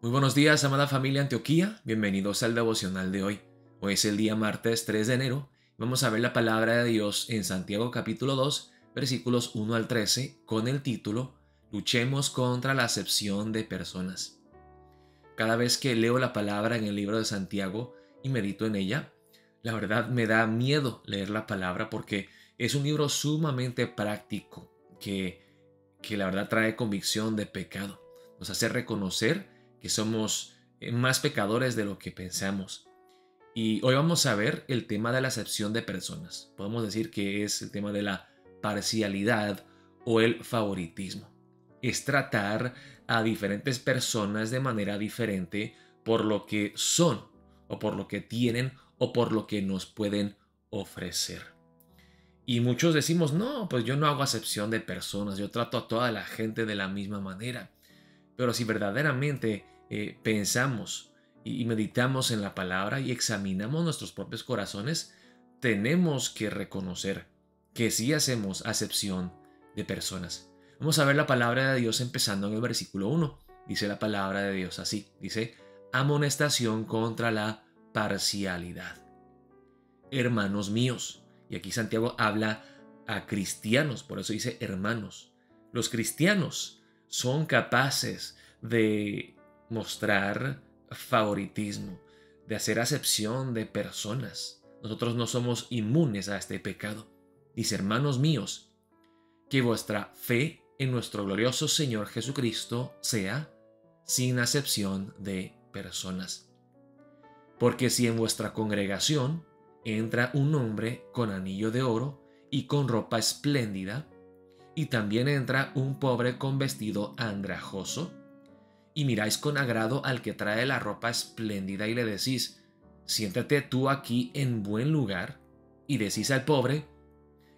Muy buenos días, amada familia Antioquía. Bienvenidos al devocional de hoy. Hoy es el día martes 3 de enero. Vamos a ver la palabra de Dios en Santiago capítulo 2, versículos 1 al 13, con el título Luchemos contra la acepción de personas. Cada vez que leo la palabra en el libro de Santiago y medito en ella, la verdad me da miedo leer la palabra porque es un libro sumamente práctico que, que la verdad trae convicción de pecado. Nos hace reconocer que somos eh, más pecadores de lo que pensamos. Y hoy vamos a ver el tema de la acepción de personas. Podemos decir que es el tema de la parcialidad o el favoritismo. Es tratar a diferentes personas de manera diferente por lo que son o por lo que tienen o por lo que nos pueden ofrecer. Y muchos decimos, no, pues yo no hago acepción de personas, yo trato a toda la gente de la misma manera. Pero si verdaderamente eh, pensamos y meditamos en la palabra y examinamos nuestros propios corazones, tenemos que reconocer que sí hacemos acepción de personas. Vamos a ver la palabra de Dios empezando en el versículo 1. Dice la palabra de Dios así. Dice, amonestación contra la parcialidad. Hermanos míos. Y aquí Santiago habla a cristianos, por eso dice hermanos. Los cristianos son capaces de mostrar favoritismo, de hacer acepción de personas. Nosotros no somos inmunes a este pecado. Dice, hermanos míos, que vuestra fe en nuestro glorioso Señor Jesucristo sea sin acepción de personas. Porque si en vuestra congregación entra un hombre con anillo de oro y con ropa espléndida, y también entra un pobre con vestido andrajoso, y miráis con agrado al que trae la ropa espléndida y le decís, siéntate tú aquí en buen lugar, y decís al pobre,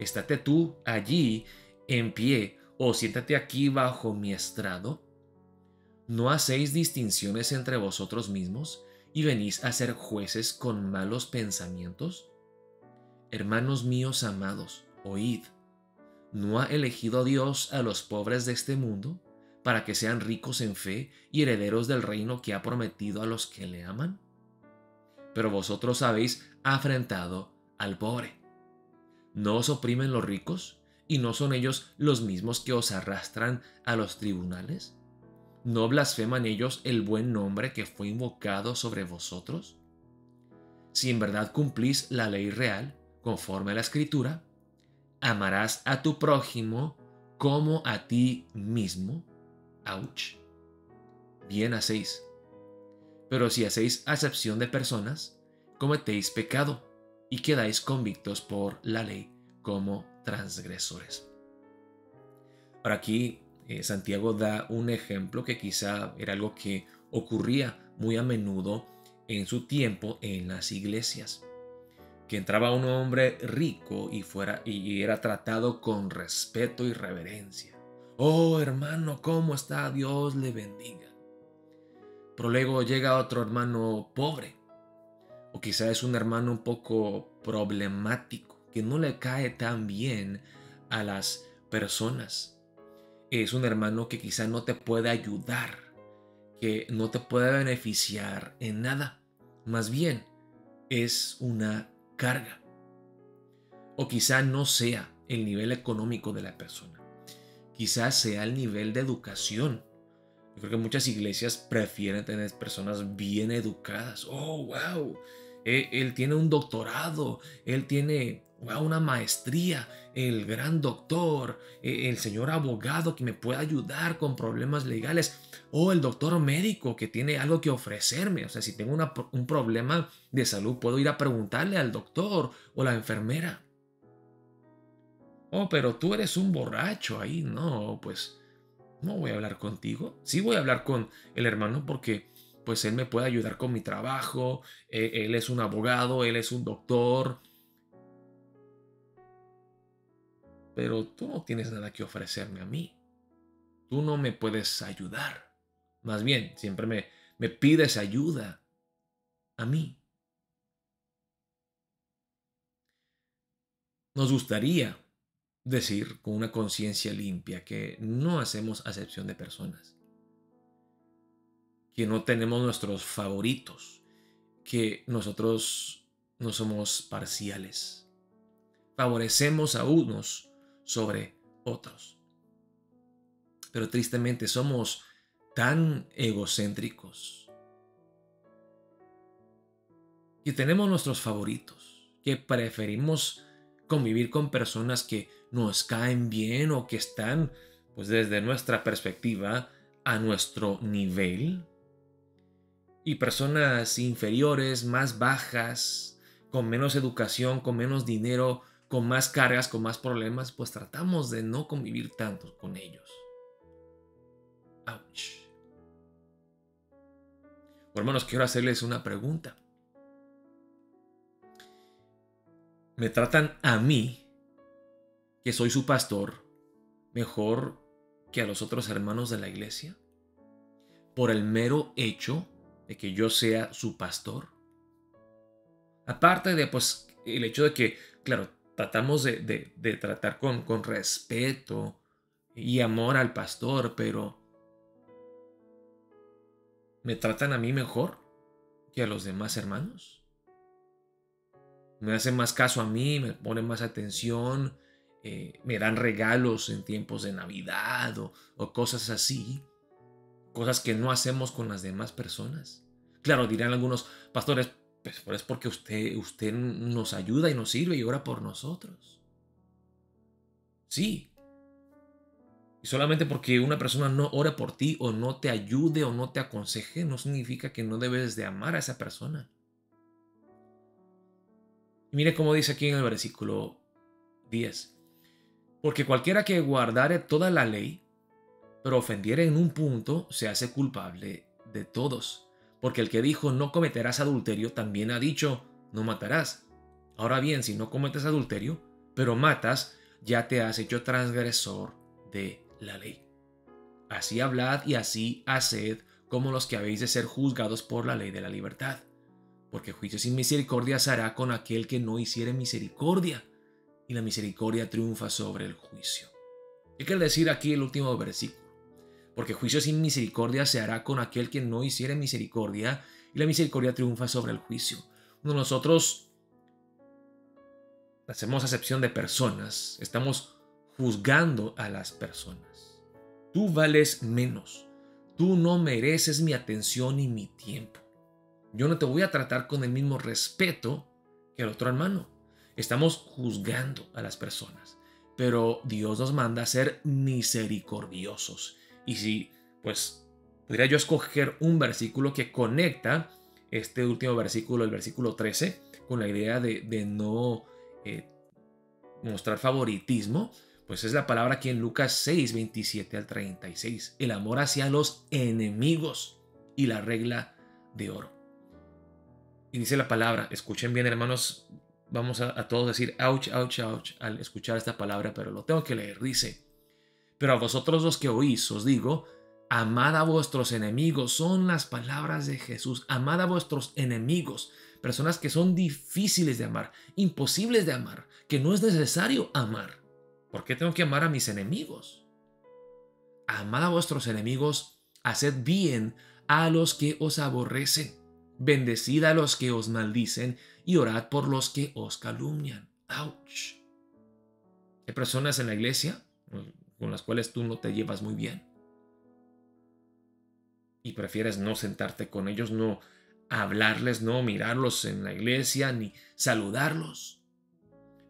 estate tú allí en pie, o siéntate aquí bajo mi estrado. ¿No hacéis distinciones entre vosotros mismos y venís a ser jueces con malos pensamientos? Hermanos míos amados, oíd. ¿No ha elegido Dios a los pobres de este mundo para que sean ricos en fe y herederos del reino que ha prometido a los que le aman? Pero vosotros habéis afrentado al pobre. ¿No os oprimen los ricos? ¿Y no son ellos los mismos que os arrastran a los tribunales? ¿No blasfeman ellos el buen nombre que fue invocado sobre vosotros? Si en verdad cumplís la ley real, conforme a la escritura, amarás a tu prójimo como a ti mismo. Ouch. Bien hacéis. Pero si hacéis acepción de personas, cometéis pecado y quedáis convictos por la ley como transgresores. Ahora aquí eh, Santiago da un ejemplo que quizá era algo que ocurría muy a menudo en su tiempo en las iglesias que entraba un hombre rico y fuera y era tratado con respeto y reverencia. Oh hermano, ¿cómo está? Dios le bendiga. Pero luego llega otro hermano pobre, o quizá es un hermano un poco problemático, que no le cae tan bien a las personas. Es un hermano que quizá no te puede ayudar, que no te puede beneficiar en nada. Más bien, es una carga. O quizá no sea el nivel económico de la persona. Quizás sea el nivel de educación. Yo creo que muchas iglesias prefieren tener personas bien educadas. Oh, wow. Él, él tiene un doctorado. Él tiene una maestría, el gran doctor, e, el señor abogado que me pueda ayudar con problemas legales, o el doctor médico que tiene algo que ofrecerme. O sea, si tengo un problema de salud, puedo ir a preguntarle al doctor o la enfermera. Oh, pero tú eres un borracho ahí. No, pues no voy a hablar contigo. Sí voy a hablar con el hermano porque pues él me puede ayudar con mi trabajo, e, él es un abogado, él es un doctor, pero tú no tienes nada que ofrecerme a mí. Tú no me puedes ayudar. Más bien, siempre me, me pides ayuda a mí. Nos gustaría decir con una conciencia limpia que no hacemos acepción de personas. que no tenemos nuestros favoritos, que nosotros no somos parciales. Favorecemos a unos sobre otros. Pero tristemente somos tan egocéntricos que tenemos nuestros favoritos, que preferimos convivir con personas que nos caen bien o que están, pues desde nuestra perspectiva, a nuestro nivel. Y personas inferiores, más bajas, con menos educación, con menos dinero, con más cargas, con más problemas, pues tratamos de no convivir tanto con ellos. Ouch. Hermanos, quiero hacerles una pregunta. ¿Me tratan a mí, que soy su pastor, mejor que a los otros hermanos de la iglesia? ¿Por el mero hecho de que yo sea su pastor? Aparte de, pues, el hecho de que, claro, tratamos de, tratar con, con respeto y amor al pastor, pero ¿me tratan a mí mejor que a los demás hermanos? ¿Me hacen más caso a mí? ¿Me ponen más atención? Eh, ¿Me dan regalos en tiempos de Navidad o, o cosas así? Cosas que no hacemos con las demás personas. Claro, dirán algunos pastores, pues, es porque usted, usted nos ayuda y nos sirve y ora por nosotros. Sí. Y solamente porque una persona no ora por ti o no te ayude o no te aconseje, no significa que no debes de amar a esa persona. Mire cómo dice aquí en el versículo 10. Porque cualquiera que guardare toda la ley, pero ofendiere en un punto, se hace culpable de todos. Porque el que dijo no cometerás adulterio también ha dicho no matarás. Ahora bien, si no cometes adulterio, pero matas, ya te has hecho transgresor de la ley. Así hablad y así haced como los que habéis de ser juzgados por la ley de la libertad. Porque juicio sin misericordia se hará con aquel que no hiciere misericordia, y la misericordia triunfa sobre el juicio. ¿Qué quiere decir aquí el último versículo? Porque juicio sin misericordia se hará con aquel que no hiciere misericordia, y la misericordia triunfa sobre el juicio. Nosotros hacemos acepción de personas, estamos juzgando a las personas. Tú vales menos, tú no mereces mi atención y mi tiempo. Yo no te voy a tratar con el mismo respeto que el otro hermano. Estamos juzgando a las personas, pero Dios nos manda a ser misericordiosos y si, pues, pudiera yo escoger un versículo que conecta este último versículo, el versículo 13, con la idea de, no eh, mostrar favoritismo, pues es la palabra aquí en Lucas 6, 27 al 36. El amor hacia los enemigos y la regla de oro. Y dice la palabra, escuchen bien hermanos, vamos a, a todos decir, ouch, ouch, ouch, al escuchar esta palabra, pero lo tengo que leer. Dice, pero a vosotros los que oís os digo, amad a vuestros enemigos. Son las palabras de Jesús. Amad a vuestros enemigos. Personas que son difíciles de amar, imposibles de amar, que no es necesario amar. ¿Por qué tengo que amar a mis enemigos? Amad a vuestros enemigos, haced bien a los que os aborrecen, bendecid a los que os maldicen y orad por los que os calumnian. ¡Auch! Hay personas en la iglesia, con las cuales tú no te llevas muy bien. Y prefieres no sentarte con ellos, no hablarles, no mirarlos en la iglesia, ni saludarlos.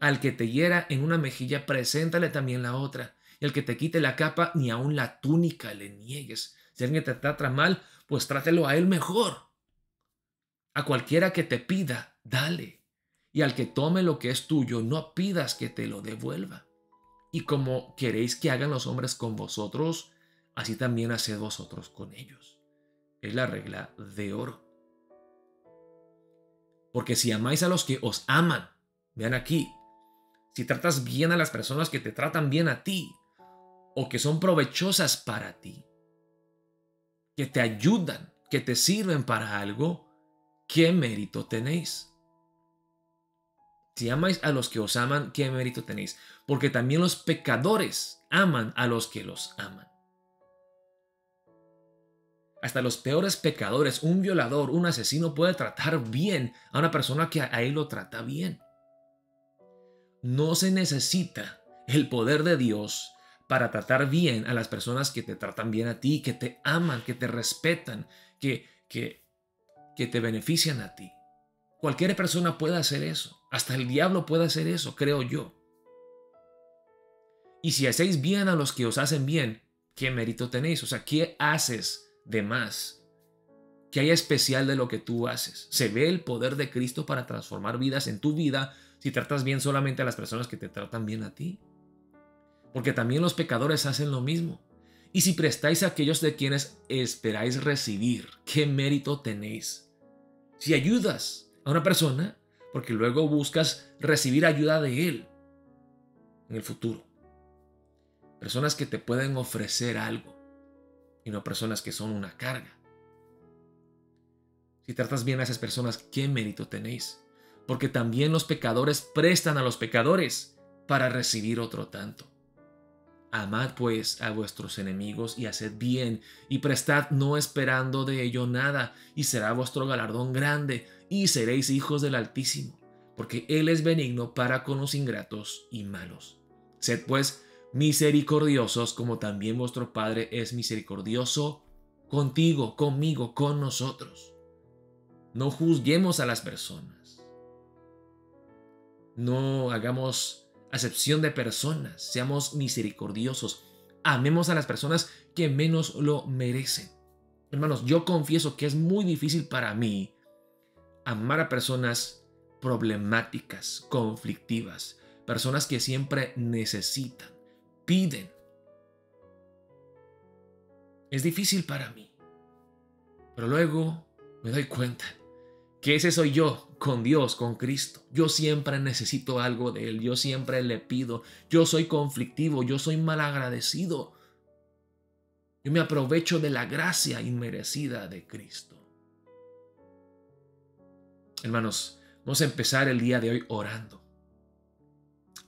Al que te hiera en una mejilla, preséntale también la otra. Y al que te quite la capa, ni aun la túnica le niegues. Si alguien te trata mal, pues trátelo a él mejor. A cualquiera que te pida, dale. Y al que tome lo que es tuyo, no pidas que te lo devuelva. Y como queréis que hagan los hombres con vosotros, así también haced vosotros con ellos. Es la regla de oro. Porque si amáis a los que os aman, vean aquí, si tratas bien a las personas que te tratan bien a ti, o que son provechosas para ti, que te ayudan, que te sirven para algo, ¿qué mérito tenéis? Si amáis a los que os aman, ¿qué mérito tenéis? Porque también los pecadores aman a los que los aman. hasta los peores pecadores, un violador, un asesino puede tratar bien a una persona que a él lo trata bien. No se necesita el poder de Dios para tratar bien a las personas que te tratan bien a ti, que te aman, que te respetan, que, que, que te benefician a ti. Cualquier persona puede hacer eso. Hasta el diablo puede hacer eso, creo yo. Y si hacéis bien a los que os hacen bien, ¿qué mérito tenéis? O sea, ¿qué haces de más? ¿Qué hay especial de lo que tú haces? ¿Se ve el poder de Cristo para transformar vidas en tu vida si tratas bien solamente a las personas que te tratan bien a ti? Porque también los pecadores hacen lo mismo. Y si prestáis a aquellos de quienes esperáis recibir, ¿qué mérito tenéis? Si ayudas a una persona, porque luego buscas recibir ayuda de él en el futuro. Personas que te pueden ofrecer algo y no personas que son una carga. Si tratas bien a esas personas, ¿qué mérito tenéis? Porque también los pecadores prestan a los pecadores para recibir otro tanto. Amad pues a vuestros enemigos y haced bien, y prestad no esperando de ello nada, y será vuestro galardón grande, y seréis hijos del Altísimo, porque Él es benigno para con los ingratos y malos. Sed pues misericordiosos como también vuestro Padre es misericordioso contigo, conmigo, con nosotros. No juzguemos a las personas. No hagamos acepción de personas, seamos misericordiosos, amemos a las personas que menos lo merecen. Hermanos, yo confieso que es muy difícil para mí amar a personas problemáticas, conflictivas, personas que siempre necesitan, piden. Es difícil para mí. Pero luego me doy cuenta que ese soy yo con Dios, con Cristo. Yo siempre necesito algo de Él, yo siempre le pido, yo soy conflictivo, yo soy malagradecido. Yo me aprovecho de la gracia inmerecida de Cristo. Hermanos, vamos a empezar el día de hoy orando.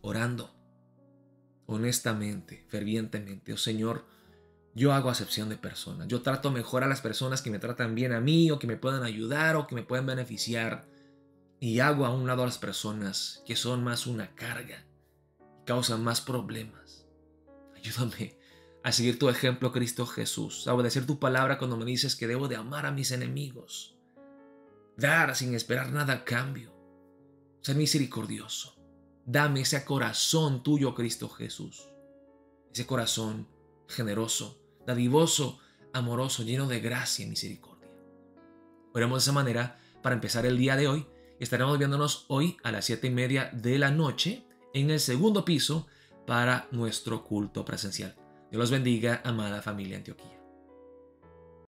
Orando. Honestamente, fervientemente. Oh Señor, yo hago acepción de personas. Yo trato mejor a las personas que me tratan bien a mí o que me puedan ayudar o que me pueden beneficiar y hago a un lado a las personas que son más una carga causan más problemas. Ayúdame a seguir tu ejemplo, Cristo Jesús, a obedecer tu palabra cuando me dices que debo de amar a mis enemigos, dar sin esperar nada a cambio, ser misericordioso. Dame ese corazón tuyo, Cristo Jesús, ese corazón generoso, dadivoso, amoroso, lleno de gracia y misericordia. Oremos de esa manera para empezar el día de hoy Estaremos viéndonos hoy a las 7 y media de la noche en el segundo piso para nuestro culto presencial. Dios los bendiga, amada familia Antioquía.